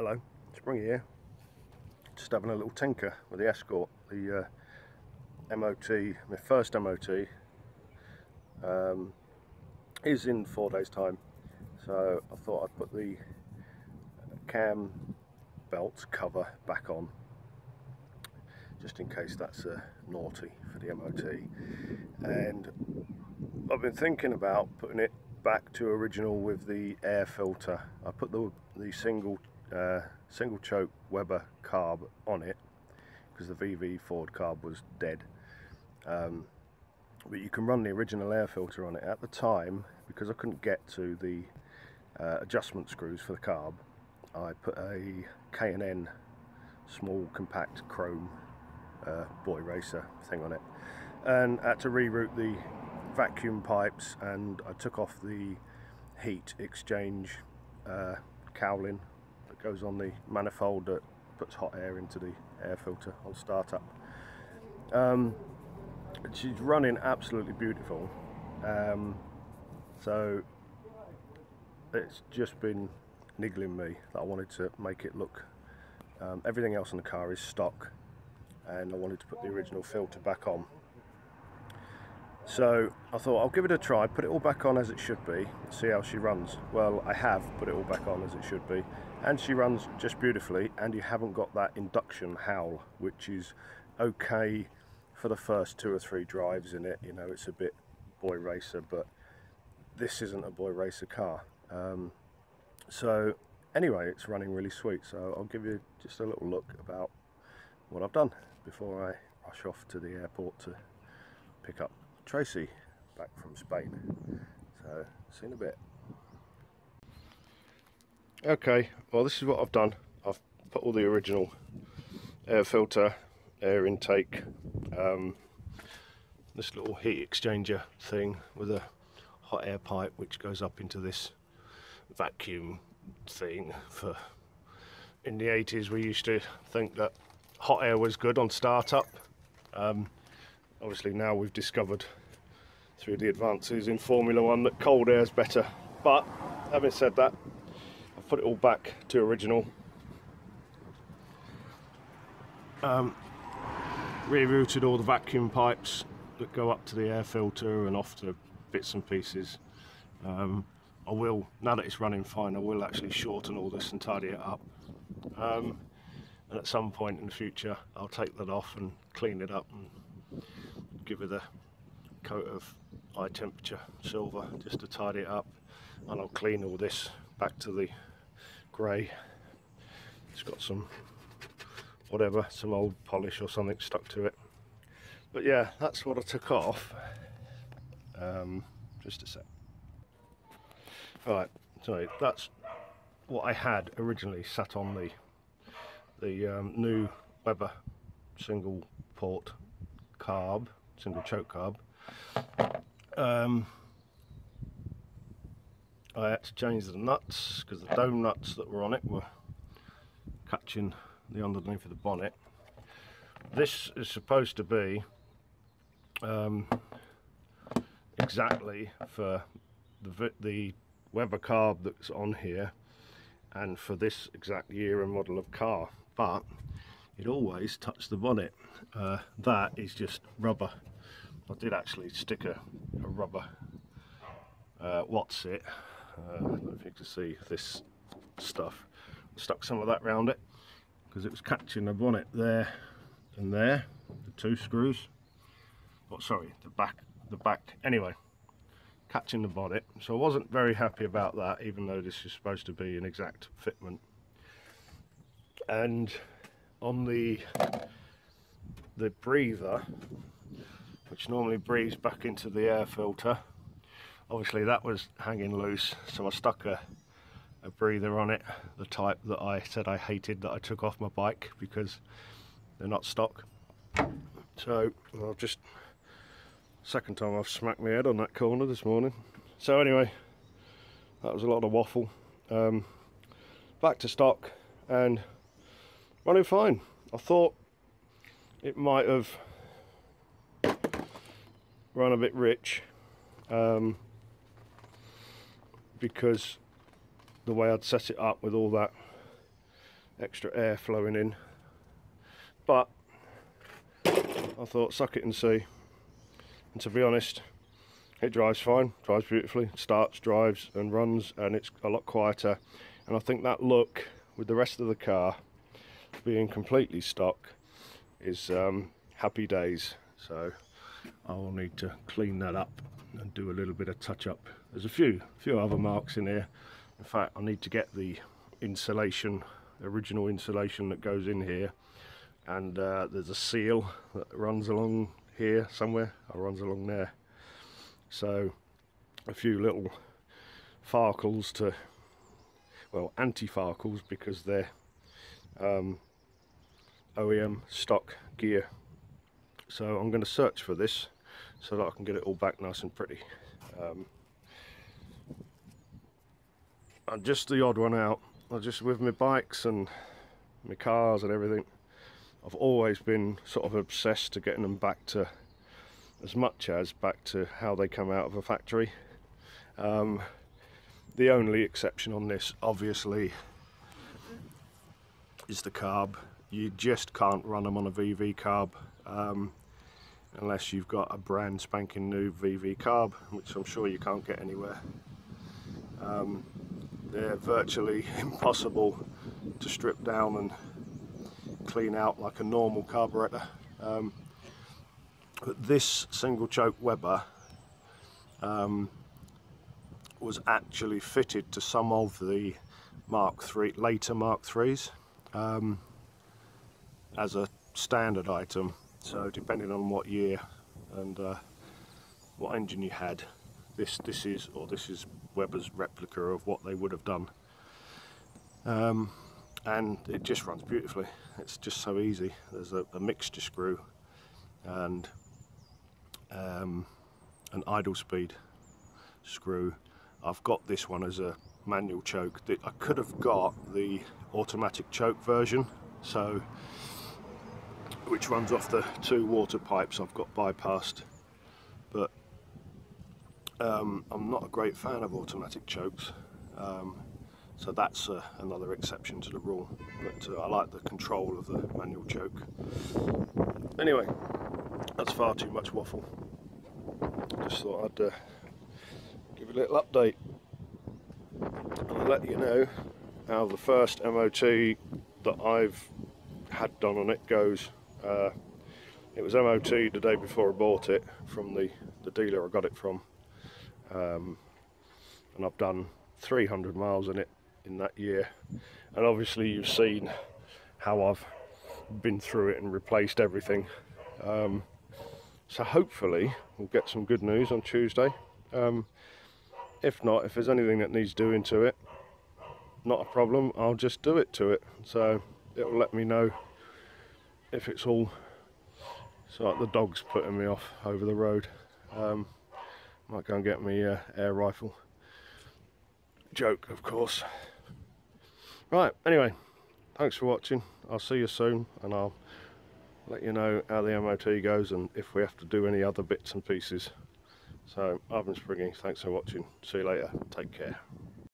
Hello, Spring here. Just having a little tinker with the Escort, the uh, MOT, my first MOT um, is in four days time. So I thought I'd put the cam belt cover back on just in case that's uh, naughty for the MOT and I've been thinking about putting it back to original with the air filter I put the, the single uh, single choke Weber carb on it because the VV Ford carb was dead. Um, but you can run the original air filter on it. At the time because I couldn't get to the uh, adjustment screws for the carb I put a K&N small compact chrome uh, boy racer thing on it. And had to reroute the vacuum pipes and I took off the heat exchange uh, cowling goes on the manifold that puts hot air into the air filter on startup. Um, she's running absolutely beautiful. Um, so it's just been niggling me that I wanted to make it look um, everything else in the car is stock and I wanted to put the original filter back on. So I thought I'll give it a try put it all back on as it should be see how she runs. Well I have put it all back on as it should be and she runs just beautifully and you haven't got that induction howl which is okay for the first two or three drives in it. You know it's a bit boy racer but this isn't a boy racer car. Um, so anyway it's running really sweet. So I'll give you just a little look about what I've done before I rush off to the airport to pick up Tracy back from Spain. So see in a bit okay well this is what I've done. I've put all the original air filter air intake um, this little heat exchanger thing with a hot air pipe which goes up into this vacuum thing for in the 80s we used to think that hot air was good on startup. Um, obviously now we've discovered through the advances in Formula One that cold air is better. But having said that put it all back to original um, rerouted all the vacuum pipes that go up to the air filter and off to bits and pieces um, I will, now that it's running fine, I will actually shorten all this and tidy it up. Um, and at some point in the future, I'll take that off and clean it up and give it a coat of high temperature silver just to tidy it up. And I'll clean all this back to the grey. It's got some, whatever, some old polish or something stuck to it. But yeah, that's what I took off. Um, just a sec. Right, so that's what I had originally sat on the the um, new Weber single port carb, single choke carb. Um, I had to change the nuts because the dome nuts that were on it were catching the underneath of the bonnet. This is supposed to be um, exactly for the, the Weber carb that's on here and for this exact year and model of car but it always touched the bonnet uh, that is just rubber I did actually stick a, a rubber uh, what's it uh, if you can see this stuff. Stuck some of that round it because it was catching the bonnet there and there the two screws. Oh sorry the back the back. Anyway catching the bonnet. So I wasn't very happy about that even though this is supposed to be an exact fitment. And on the the breather which normally breathes back into the air filter obviously that was hanging loose so I stuck a, a breather on it the type that I said I hated that I took off my bike because they're not stock so I'll just Second time I've smacked my head on that corner this morning. So anyway, that was a lot of waffle. Um, back to stock and running fine. I thought it might have run a bit rich um, because the way I'd set it up with all that extra air flowing in. But I thought suck it and see. And to be honest, it drives fine, drives beautifully, starts, drives and runs and it's a lot quieter. And I think that look with the rest of the car being completely stock is um, happy days. So I will need to clean that up and do a little bit of touch up. There's a few, few other marks in here. In fact, I need to get the insulation, original insulation that goes in here. And uh, there's a seal that runs along here somewhere, or runs along there. So a few little farkles to, well, anti-farkles because they're um, OEM stock gear. So I'm going to search for this so that I can get it all back nice and pretty. Um, just the odd one out. I just with my bikes and my cars and everything. I've always been sort of obsessed to getting them back to as much as back to how they come out of a factory. Um, the only exception on this obviously is the carb. You just can't run them on a VV carb um, unless you've got a brand spanking new VV carb, which I'm sure you can't get anywhere. Um, they're virtually impossible to strip down and clean out like a normal carburetor. Um, but this single choke Weber um, was actually fitted to some of the Mark III, later Mark IIIs um, as a standard item. So depending on what year and uh, what engine you had, this this is or this is Weber's replica of what they would have done. Um, and it just runs beautifully. It's just so easy. There's a, a mixture screw and um, an idle speed screw. I've got this one as a manual choke. I could have got the automatic choke version, so which runs off the two water pipes I've got bypassed. But um, I'm not a great fan of automatic chokes, um, so that's uh, another exception to the rule. But uh, I like the control of the manual choke. Anyway, that's far too much waffle. Just thought I'd uh, give a little update. I'll let you know how the first MOT that I've had done on it goes. Uh, it was MOT the day before I bought it from the, the dealer I got it from. Um, and I've done 300 miles in it in that year. And obviously you've seen how I've been through it and replaced everything. Um, so hopefully we'll get some good news on Tuesday. Um, if not, if there's anything that needs doing to it, not a problem, I'll just do it to it. So it'll let me know if it's all so like the dog's putting me off over the road. Um, might go and get me uh, air rifle. Joke, of course. Right, anyway, thanks for watching. I'll see you soon and I'll let you know how the MOT goes and if we have to do any other bits and pieces. So, I've been Springy, thanks for watching. See you later, take care.